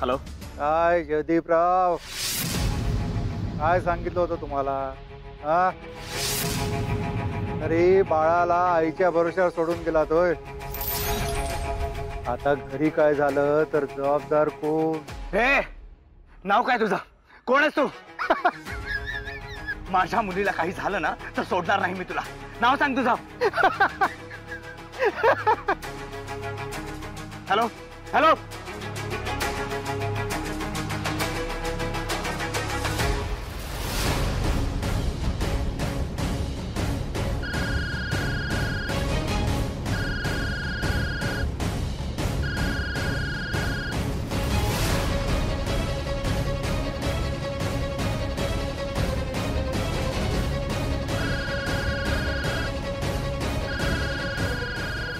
Hello काय जयदीपराव काय सांगितलं होतं तुम्हाला. हा? अरे बाळाला आईच्या भरोश्यावर सोडून गेला तोय आता घरी काय झालं तर जबाबदार कोण? हे नाव काय तुझं? कोण आहेस तू? माझ्या मुलीला काही झालं ना तर सोडणार नाही मी तुला. नाव सांग तुझं. Hello hello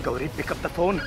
Gauri pick up the phone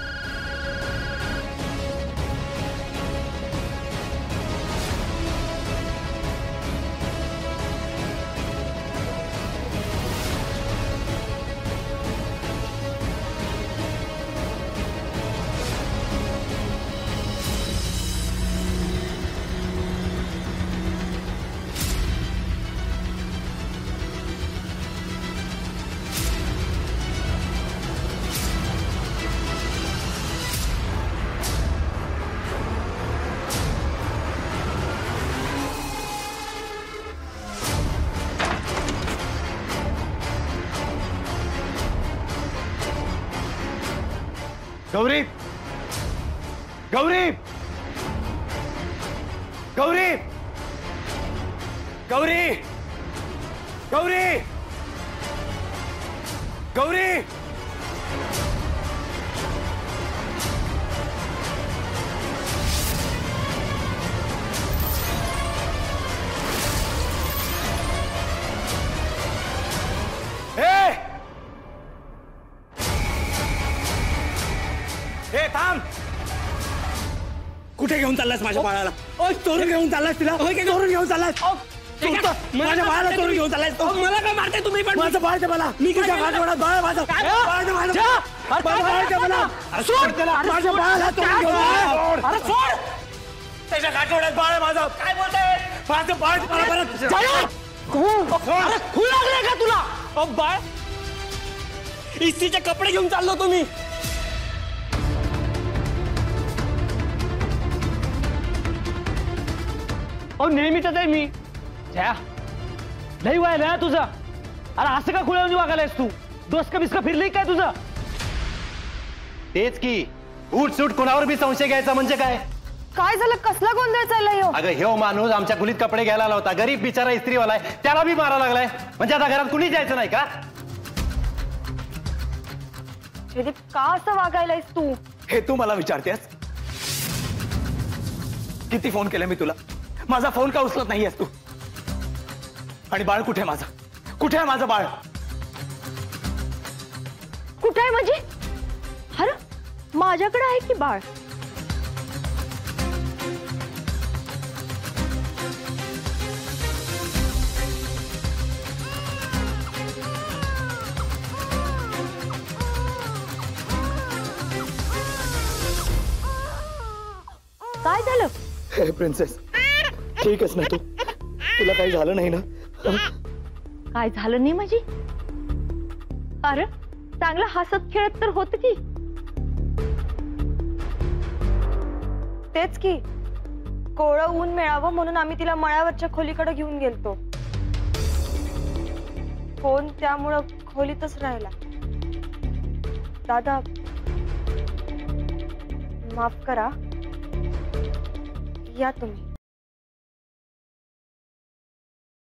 Gauri. Gauri. Gauri. Gauri. Gauri. Gauri. थांब. कुठे घेऊन चाललास माझ्या बाळाला? ओ चोरून घेऊन चाललास तिला? चोरून घेऊन चाललास माझ्या बाळाला चोरून घेऊन चाललास तो. मला काय मारते तुम्ही पण? माझं बाळ मला मी तुझ्या बाळ माझं बाळ माझं. बाळ बाळ मला सोड! त्याला माझ्या बाळाला चोरून घेऊन अरे सोड! त्याच्या काठवड्यात बाळ माझं. काय बोलतोय? माझं बाळ लागले का तुला? बाळ इस्त्रीचे कपडे घेऊन चाललो तुम्ही. अहो नेहमीच आहे मी। जया लई वय ना तुझं? अरे असं का खुल्यावर वागायलायस तू? डोसका बिस्का फिरली काय तुझं? तेच की उठ सूट कोणावर बी संशय घ्यायचा म्हणजे काय काय झालं? कसला गोंधळ चाललाय हो? अगं ह्यो माणूस आमच्या कुलीत कपडे घ्यायला आला होता. गरीब बिचारा इस्त्रीवाला आहे. त्याला बी मारा लागलाय. म्हणजे आता घरात कुणी जायचं नाही का? जयदीप का असं वागायलायस तू? हे तू मला विचारतेस? किती फ़ोन केला मी तुला? माझा फ़ोन का उचलत नाहीयेस तू? आणि बाळ कुठे माझं? कुठे आहे माझं बाळ? कुठे आहे म्हणजे अरे माझ्याकडे आहे की बाळ? काय झालं? हे प्रिन्सेस ठीक आहेस ना तू. तुला काही झालं नाही ना? काय झालं नाही माझी? अरे चांगलं हसत खेळत तर होत की. तेच की. कोळं ऊन मिळावं म्हणून आम्ही तिला मळ्यावरच्या खोलीकडे घेऊन गेलतो. फोन त्यामुळं खोलीतच राहिला. दादा माफ करा. या तुम्ही.